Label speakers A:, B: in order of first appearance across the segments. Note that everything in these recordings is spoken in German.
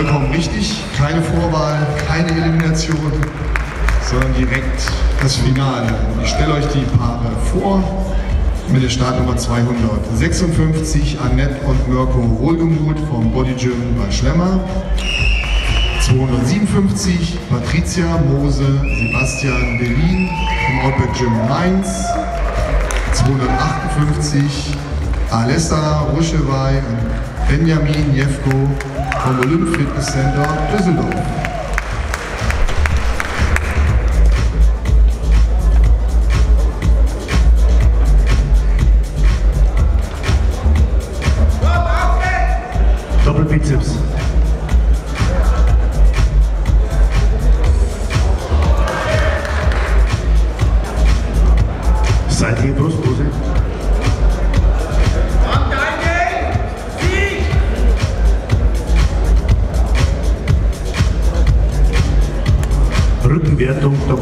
A: vollkommen richtig. Keine Vorwahl, keine Elimination, sondern direkt das Finale. Ich stelle euch die Paare vor mit der Startnummer 256 Annette und Mirko Wohlgemuth vom Body Gym bei Schlemmer. 257 Patricia Mose Sebastian Berlin vom Outback Gym Mainz. 258 Alessa Ruschewey und Benjamin Jefko vom Olymp Fitness Center Düsseldorf.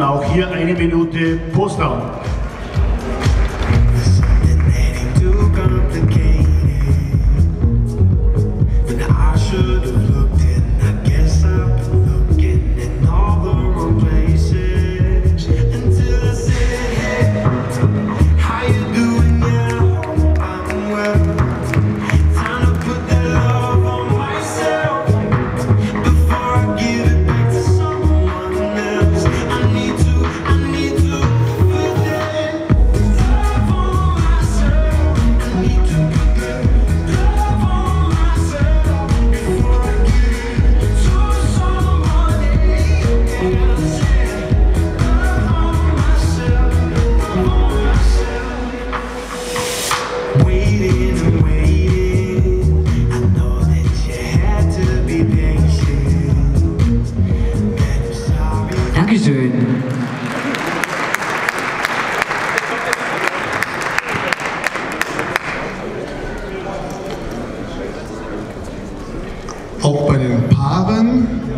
B: und auch hier eine Minute
A: Potsdam.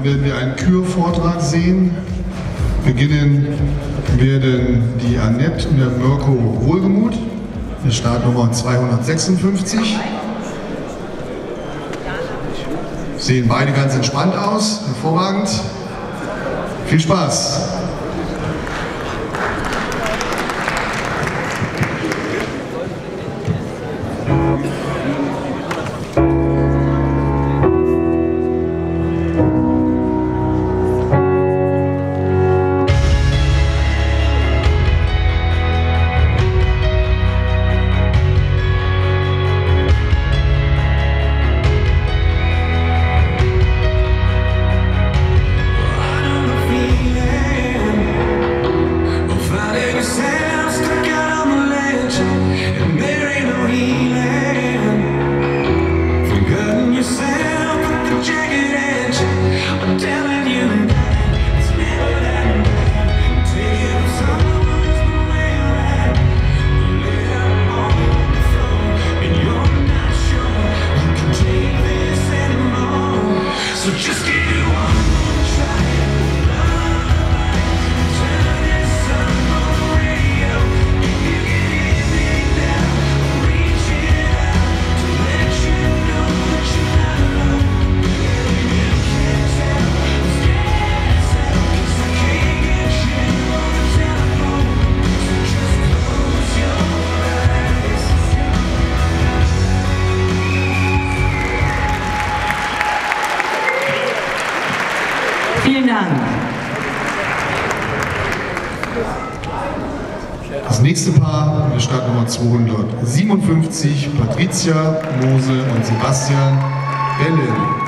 A: werden wir einen Kürvortrag sehen. Beginnen werden die Annette und der Mirko Wohlgemuth, der Startnummer 256. Sehen beide ganz entspannt aus, hervorragend. Viel Spaß! Das nächste Paar in der Startnummer 257, Patricia Mose und Sebastian
C: Bellen.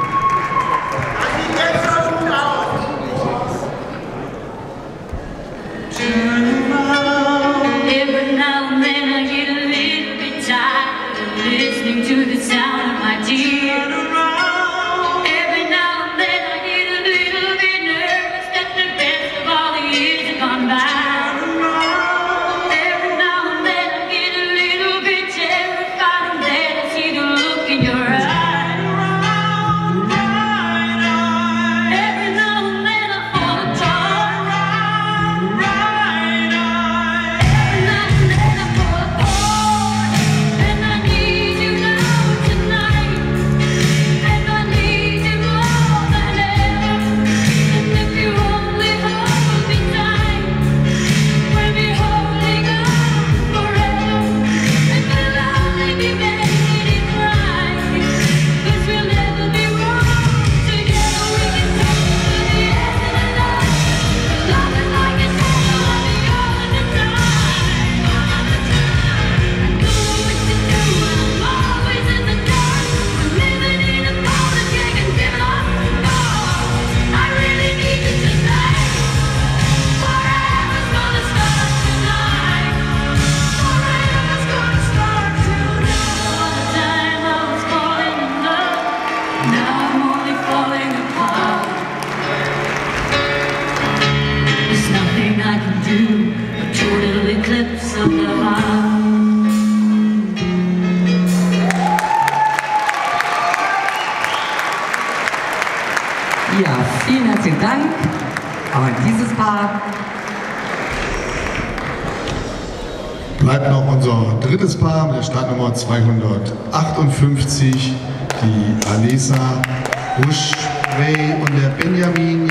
D: Ja, vielen herzlichen Dank auch dieses Paar.
A: Bleibt noch unser drittes Paar mit der Startnummer 258, die Alisa Buschwey und der Benjamin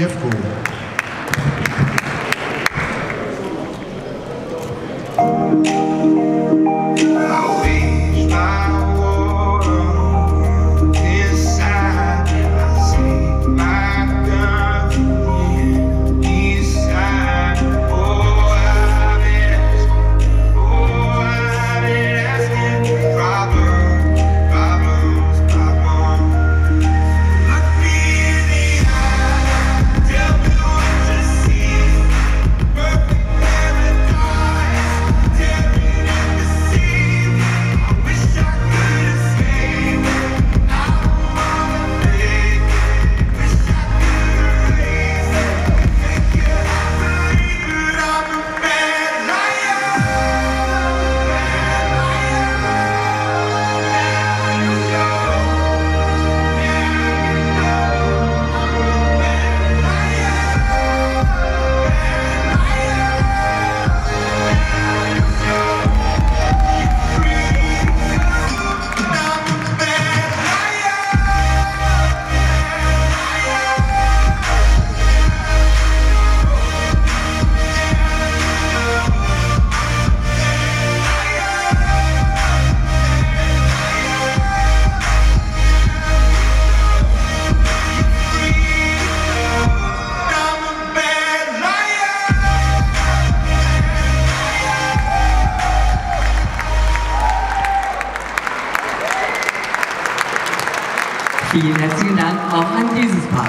D: Vielen herzlichen Dank auch an dieses Paar.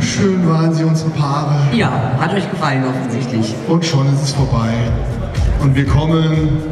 A: Schön waren Sie unsere Paare.
D: Ja, hat euch gefallen offensichtlich.
A: Und schon ist es vorbei. Und wir kommen